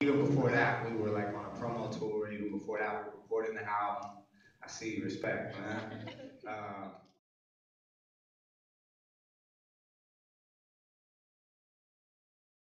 even before that, we were like on a promo tour. Even before that, we were recording the album. I see respect, man.